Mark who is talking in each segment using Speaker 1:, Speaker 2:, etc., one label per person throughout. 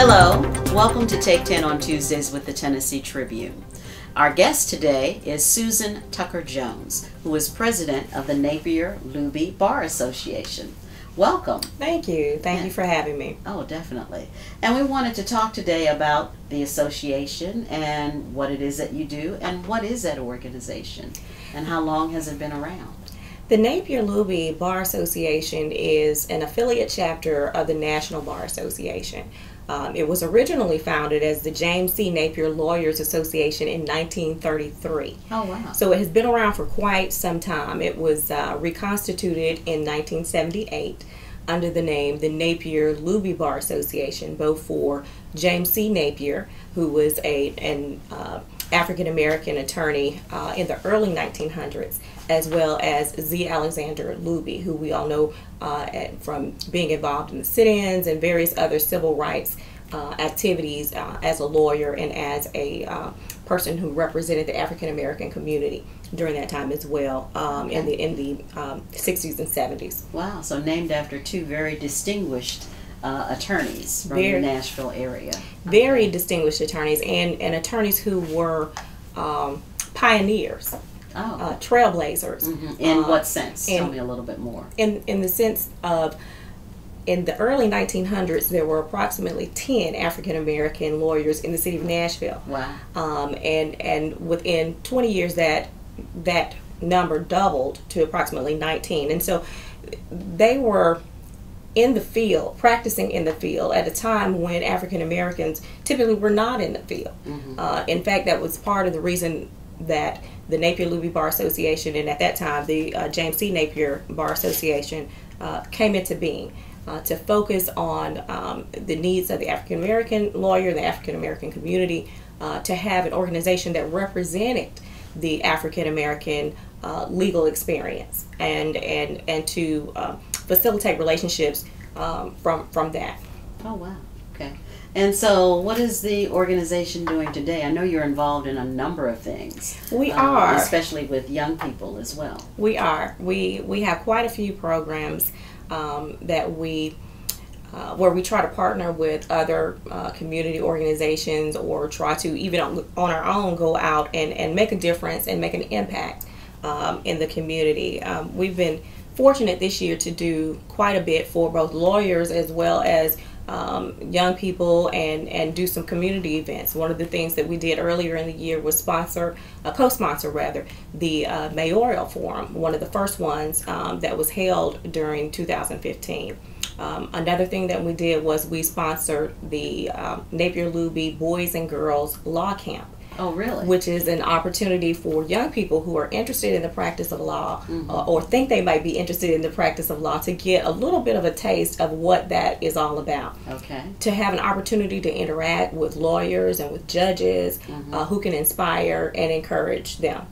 Speaker 1: Hello, welcome to Take 10 on Tuesdays with the Tennessee Tribune. Our guest today is Susan Tucker Jones, who is president of the Napier Looby Bar Association. Welcome.
Speaker 2: Thank you. Thank
Speaker 1: Yeah.
Speaker 2: you for having me.
Speaker 1: Oh, definitely. And we wanted to talk today about the association and what it is that you do and what is that organization and how long has it been around?
Speaker 2: The Napier Looby Bar Association is an affiliate chapter of the National Bar Association. Um, it was originally founded as the James C. Napier Lawyers Association in 1933.
Speaker 1: Oh, wow.
Speaker 2: So it has been around for quite some time. It was uh, reconstituted in 1978 under the name the Napier Looby Bar Association, both for James C. Napier, who was a an uh, African American attorney uh, in the early 1900s, as well as Z. Alexander Looby, who we all know uh, from being involved in the sit-ins and various other civil rights uh, activities uh, as a lawyer and as a uh, person who represented the African American community during that time as well um, in the in the um, 60s and 70s.
Speaker 1: Wow. So named after two very distinguished uh, attorneys from
Speaker 2: Very-
Speaker 1: the Nashville area.
Speaker 2: Very distinguished attorneys and, and attorneys who were um, pioneers,
Speaker 1: Oh.
Speaker 2: uh, trailblazers.
Speaker 1: Mhm. In
Speaker 2: uh,
Speaker 1: what sense? Tell me a little bit more.
Speaker 2: in in the sense of in the early 1900s there were approximately 10 African American lawyers in the city of Nashville.
Speaker 1: Wow.
Speaker 2: um, and and within 20 years that that number doubled to approximately 19 and so they were in the field practicing in the field at a time when african americans typically were not in the field. Uh, in fact that was part of the reason that the napier looby bar association and at that time the uh, james c. Napier bar association uh, came into being uh, to focus on um, the needs of the African American lawyer, the African American community, uh, to have an organization that represented the African American uh, legal experience, and and and to um, facilitate relationships um, from from that.
Speaker 1: Oh, wow. Okay. And so, what is the organization doing today? I know you're involved in a number of things.
Speaker 2: We
Speaker 1: uh,
Speaker 2: are.
Speaker 1: especially with young people as well.
Speaker 2: We are. We we have quite a few programs um, that we uh, where we try to partner with other uh, community organizations or try to even on, on our own go out and, and make a difference and make an impact um, in the community. Um, we've been fortunate this year to do quite a bit for both lawyers as well as um, young people and, and do some community events. One of the things that we did earlier in the year was sponsor, uh, co-sponsor rather, the uh, mayoral forum, one of the first ones um, that was held during 2015. Um, another thing that we did was we sponsored the um, Napier Looby Boys and Girls Law Camp
Speaker 1: Oh, really?
Speaker 2: which is an opportunity for young people who are interested in the practice of law uh, or think they might be interested in the practice of law to get a little bit of a taste of what that is all about.
Speaker 1: okay.
Speaker 2: To have an opportunity to interact with lawyers and with judges uh, who can inspire and encourage them.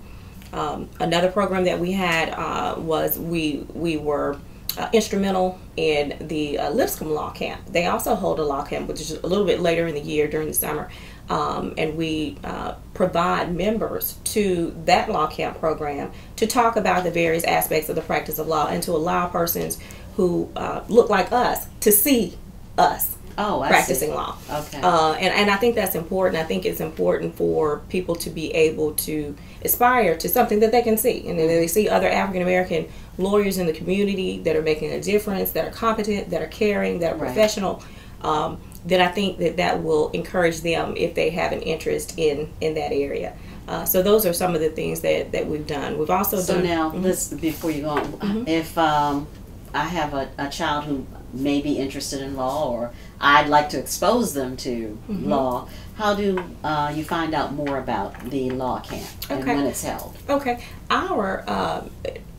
Speaker 2: Um, another program that we had uh, was we we were uh, instrumental in the uh, Lipscomb Law Camp. They also hold a law camp, which is a little bit later in the year during the summer, um, and we uh, provide members to that law camp program to talk about the various aspects of the practice of law and to allow persons who uh, look like us to see us
Speaker 1: Oh,
Speaker 2: practicing law.
Speaker 1: Okay.
Speaker 2: Uh, and, and I think that's important. I think it's important for people to be able to aspire to something that they can see. And then they see other African American lawyers in the community that are making a difference, that are competent, that are caring, that are
Speaker 1: Right.
Speaker 2: professional. Um, then I think that that will encourage them if they have an interest in, in that area. Uh, so those are some of the things that, that we've done. We've also
Speaker 1: so
Speaker 2: done.
Speaker 1: now, let's before you go on,
Speaker 2: Mm-hmm.
Speaker 1: if um, I have a, a child who may be interested in law, or I'd like to expose them to
Speaker 2: Mm-hmm.
Speaker 1: law, how do uh, you find out more about the law camp and
Speaker 2: Okay.
Speaker 1: when it's held?
Speaker 2: Okay, our um,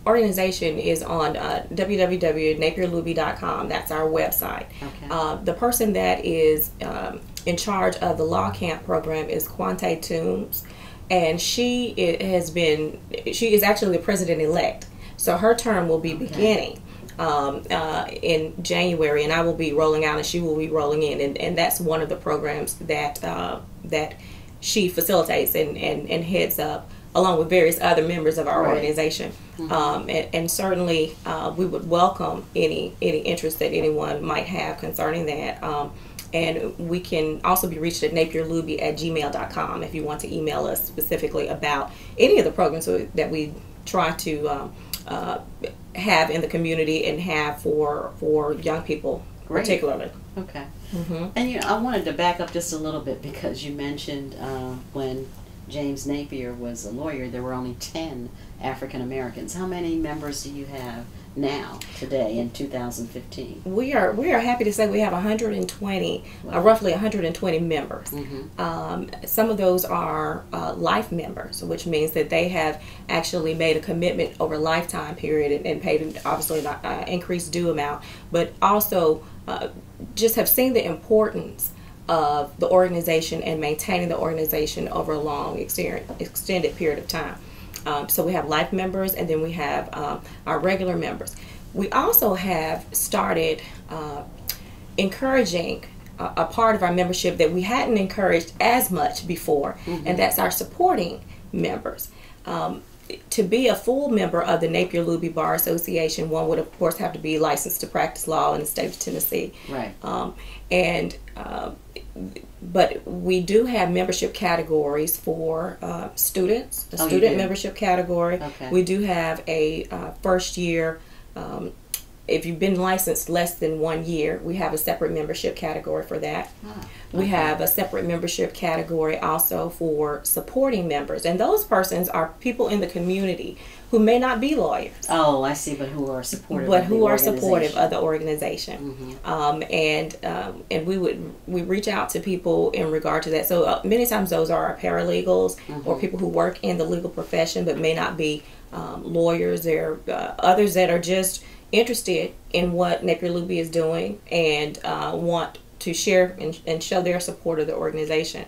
Speaker 2: organization is on uh, www.napierlooby.com. That's our website.
Speaker 1: Okay.
Speaker 2: Uh, the person that is um, in charge of the law camp program is Quante Toombs, and she i- has been she is actually the president elect. So her term will be beginning um, uh, in January, and I will be rolling out, and she will be rolling in, and, and that's one of the programs that uh, that she facilitates and, and, and heads up along with various other members of our
Speaker 1: Right.
Speaker 2: organization. Um, and, and certainly, uh, we would welcome any any interest that anyone might have concerning that. Um, and we can also be reached at napierlooby at gmail.com if you want to email us specifically about any of the programs that we try to um, uh, have in the community and have for for young people Great. particularly.
Speaker 1: Okay. Mm-hmm. And you know, I wanted to back up just a little bit because you mentioned uh, when James Napier was a lawyer, there were only 10 African Americans. How many members do you have now, today, in 2015?
Speaker 2: We are we are happy to say we have 120, uh, wow. uh, roughly 120 members. Mm-hmm. Um, some of those are uh, life members, which means that they have actually made a commitment over a lifetime period and, and paid obviously an uh, increased due amount, but also uh, just have seen the importance of the organization and maintaining the organization over a long extended period of time. Um, so we have life members and then we have um, our regular members. We also have started uh, encouraging a, a, part of our membership that we hadn't encouraged as much before, mm-hmm. and that's our supporting members. Um, to be a full member of the Napier Looby Bar Association, one would of course have to be licensed to practice law in the state of Tennessee.
Speaker 1: Right.
Speaker 2: Um, and uh, but we do have membership categories for uh, students, a oh, student membership category. Okay. We do have a uh, first year. Um, if you've been licensed less than one year, we have a separate membership category for that. Ah, okay. We have a separate membership category also for supporting members, and those persons are people in the community who may not be lawyers.
Speaker 1: Oh, I see, but who are supportive.
Speaker 2: But who are supportive of the organization, mm-hmm. um, and um, and we would we reach out to people in regard to that. So uh, many times those are paralegals mm-hmm. or people who work in the legal profession but may not be um, lawyers. There are uh, others that are just interested in what Napier Looby is doing and uh, want to share and, and, show their support of the organization.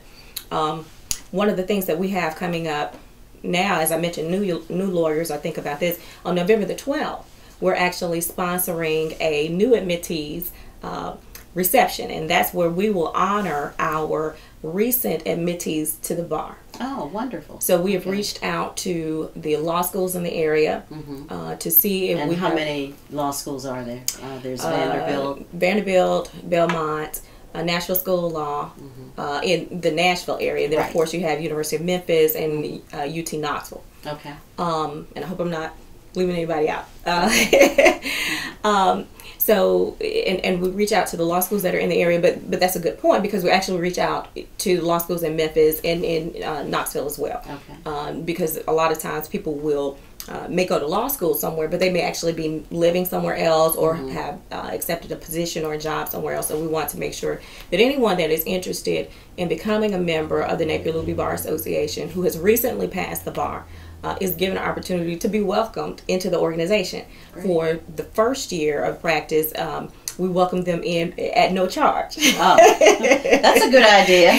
Speaker 2: Um, one of the things that we have coming up now, as I mentioned, new new lawyers. I think about this on November the 12th. We're actually sponsoring a new admittees uh, reception, and that's where we will honor our recent admittees to the bar.
Speaker 1: Oh, wonderful!
Speaker 2: So we have okay. reached out to the law schools in the area mm-hmm. uh, to see if
Speaker 1: and
Speaker 2: we
Speaker 1: how
Speaker 2: have,
Speaker 1: many law schools are there? Uh, there's Vanderbilt,
Speaker 2: Vanderbilt, Belmont. Uh, Nashville School of Law mm-hmm. uh, in the Nashville area. Then, right. of course, you have University of Memphis and uh, UT Knoxville.
Speaker 1: Okay.
Speaker 2: Um, and I hope I'm not leaving anybody out. Uh, um, so, and, and we reach out to the law schools that are in the area, but but that's a good point because we actually reach out to law schools in Memphis and in uh, Knoxville as well.
Speaker 1: Okay.
Speaker 2: Um, because a lot of times people will uh, may go to law school somewhere, but they may actually be living somewhere else or mm-hmm. have uh, accepted a position or a job somewhere else. So we want to make sure that anyone that is interested in becoming a member of the Napier Looby Bar Association who has recently passed the bar uh, is given an opportunity to be welcomed into the organization Great. for the first year of practice. Um, we welcome them in at no charge.
Speaker 1: Oh, that's a good idea.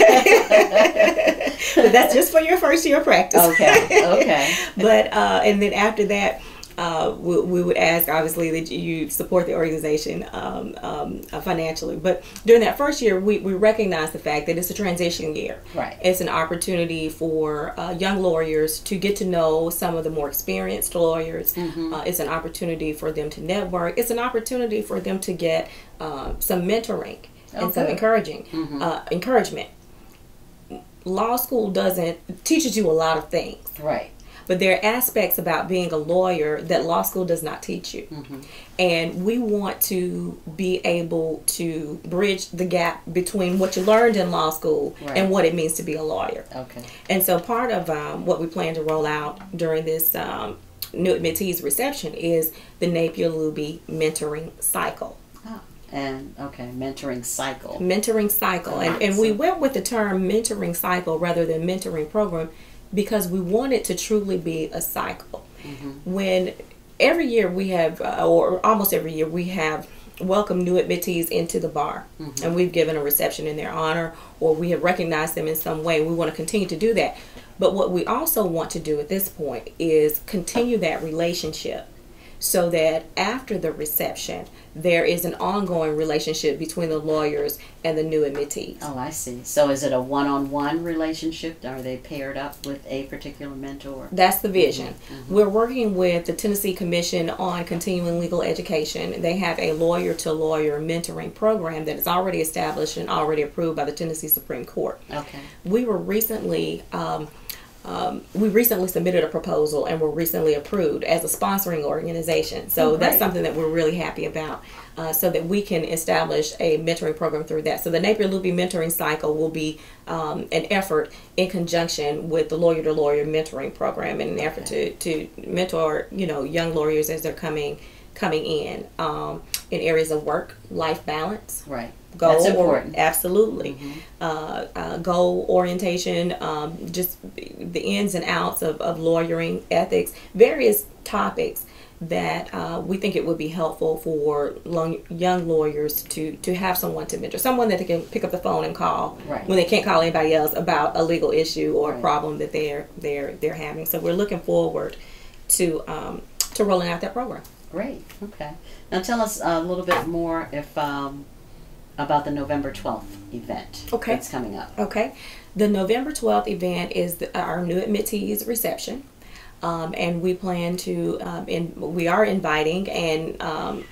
Speaker 2: But that's just for your first year of practice.
Speaker 1: Okay. Okay.
Speaker 2: but uh, and then after that, uh, we, we, would ask obviously that you support the organization um, um, uh, financially. But during that first year, we, we recognize the fact that it's a transition year.
Speaker 1: Right.
Speaker 2: It's an opportunity for uh, young lawyers to get to know some of the more experienced lawyers. Mm-hmm. Uh, it's an opportunity for them to network. It's an opportunity for them to get uh, some mentoring and okay. some encouraging mm-hmm. Uh, encouragement. Law school doesn't teaches you a lot of things.
Speaker 1: Right
Speaker 2: but there are aspects about being a lawyer that law school does not teach you. Mm-hmm. And we want to be able to bridge the gap between what you learned in law school right. and what it means to be a lawyer.
Speaker 1: Okay.
Speaker 2: And so part of um, what we plan to roll out during this um, new admittees reception is the Napier Looby mentoring cycle.
Speaker 1: Oh, and okay, mentoring cycle.
Speaker 2: Mentoring cycle. And, and we went with the term mentoring cycle rather than mentoring program because we want it to truly be a cycle. Mm-hmm. When every year we have, uh, or almost every year, we have welcomed new admittees into the bar mm-hmm. and we've given a reception in their honor or we have recognized them in some way. We want to continue to do that. But what we also want to do at this point is continue that relationship so that after the reception, there is an ongoing relationship between the lawyers and the new admittees.
Speaker 1: Oh, I see. So is it a one-on-one relationship? Are they paired up with a particular mentor?
Speaker 2: That's the vision. Mm-hmm. We're working with the Tennessee Commission on Continuing Legal Education. They have a lawyer to lawyer mentoring program that is already established and already approved by the Tennessee Supreme Court.
Speaker 1: Okay.
Speaker 2: We were recently um, um, we recently submitted a proposal and were recently approved as a sponsoring organization. So oh, that's something that we're really happy about. Uh, so that we can establish a mentoring program through that. So the Napier Looby mentoring cycle will be um, an effort in conjunction with the lawyer to lawyer mentoring program, in an effort to, to mentor you know young lawyers as they're coming coming in um, in areas of work life balance.
Speaker 1: Right
Speaker 2: goal
Speaker 1: That's important.
Speaker 2: Or, absolutely mm-hmm. uh, uh, goal orientation um, just the ins and outs of, of lawyering ethics various topics that uh, we think it would be helpful for long, young lawyers to to have someone to mentor someone that they can pick up the phone and call
Speaker 1: right.
Speaker 2: when they can't call anybody else about a legal issue or right. a problem that they're they're they're having so we're looking forward to um, to rolling out that program
Speaker 1: great okay now tell us a little bit more if um, about the November 12th event
Speaker 2: okay.
Speaker 1: that's coming up.
Speaker 2: Okay. The November 12th event is the, our new admittees reception. Um, and we plan to, um, in, we are inviting, and um,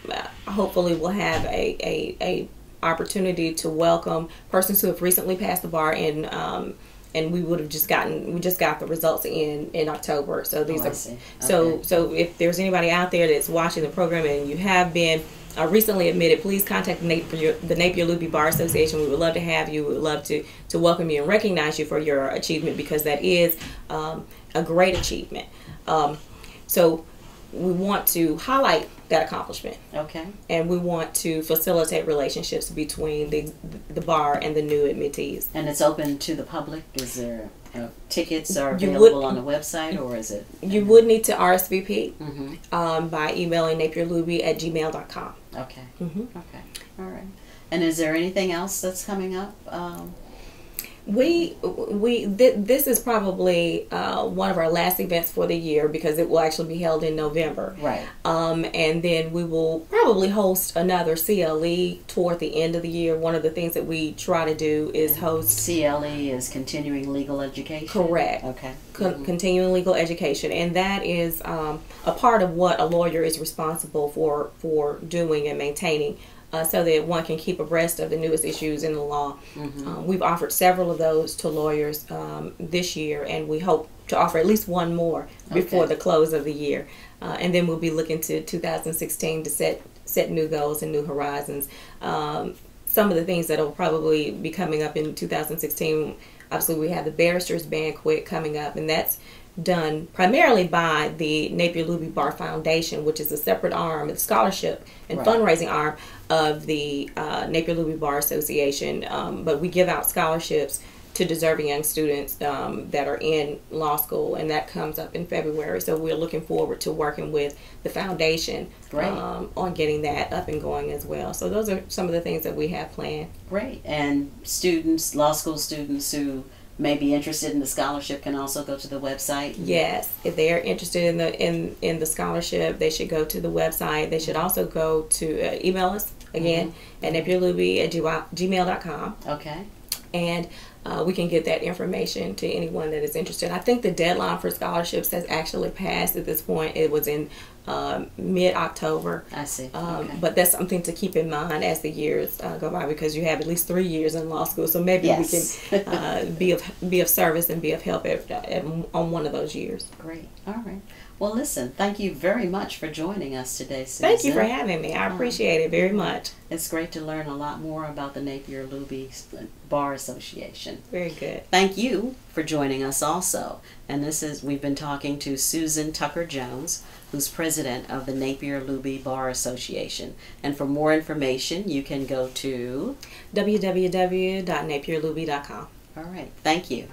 Speaker 2: hopefully we'll have a, a, a, opportunity to welcome persons who have recently passed the bar and um, and we would have just gotten we just got the results in in October. So these
Speaker 1: oh,
Speaker 2: are so so if there's anybody out there that's watching the program and you have been uh, recently admitted, please contact the Napier, the Napier Looby Bar Association. We would love to have you. We would love to, to welcome you and recognize you for your achievement because that is um, a great achievement. Um, so we want to highlight that accomplishment.
Speaker 1: Okay.
Speaker 2: And we want to facilitate relationships between the the bar and the new admittees.
Speaker 1: And it's open to the public. Is there uh, tickets are available would, on the website, or is it?
Speaker 2: You would need to RSVP mm-hmm. um, by emailing napierlooby at gmail.com.
Speaker 1: Okay. Mm-hmm. Okay. All right. And is there anything else that's coming up? Um,
Speaker 2: we we th- this is probably uh, one of our last events for the year because it will actually be held in November.
Speaker 1: Right.
Speaker 2: Um, and then we will probably host another CLE toward the end of the year. One of the things that we try to do is host
Speaker 1: CLE is continuing legal education.
Speaker 2: Correct.
Speaker 1: Okay.
Speaker 2: Con- mm-hmm. Continuing legal education, and that is um, a part of what a lawyer is responsible for for doing and maintaining uh, so that one can keep abreast of the newest issues in the law. Mm-hmm. Um, we've offered several of those to lawyers um, this year, and we hope to offer at least one more before okay. the close of the year. Uh, and then we'll be looking to 2016 to set set new goals and new horizons. Um, some of the things that will probably be coming up in 2016. Obviously, we have the barristers banquet coming up, and that's done primarily by the Napier Looby Bar Foundation, which is a separate arm, a scholarship and right. fundraising arm of the uh, Napier Looby Bar Association. Um, but we give out scholarships to deserving young students um, that are in law school, and that comes up in February. So we're looking forward to working with the foundation um, on getting that up and going as well. So those are some of the things that we have planned.
Speaker 1: Great. And students, law school students who may be interested in the scholarship can also go to the website.
Speaker 2: Yes if they are interested in the in in the scholarship they should go to the website. They should also go to uh, email us again mm-hmm. at napierlooby at gmail.com
Speaker 1: okay.
Speaker 2: And uh, we can get that information to anyone that is interested. I think the deadline for scholarships has actually passed at this point. It was in um, mid October.
Speaker 1: I see.
Speaker 2: Um,
Speaker 1: okay.
Speaker 2: But that's something to keep in mind as the years uh, go by because you have at least three years in law school. So maybe
Speaker 1: yes.
Speaker 2: we can uh, be of be of service and be of help at, at, on one of those years.
Speaker 1: Great. All right. Well, listen, thank you very much for joining us today, Susan.
Speaker 2: Thank you for having me. I uh-huh. appreciate it very much.
Speaker 1: It's great to learn a lot more about the Napier Looby Bar Association.
Speaker 2: Very good.
Speaker 1: Thank you for joining us also. And this is we've been talking to Susan Tucker Jones, who's president of the Napier Looby Bar Association. And for more information, you can go to
Speaker 2: www.napierlooby.com.
Speaker 1: All right. Thank you.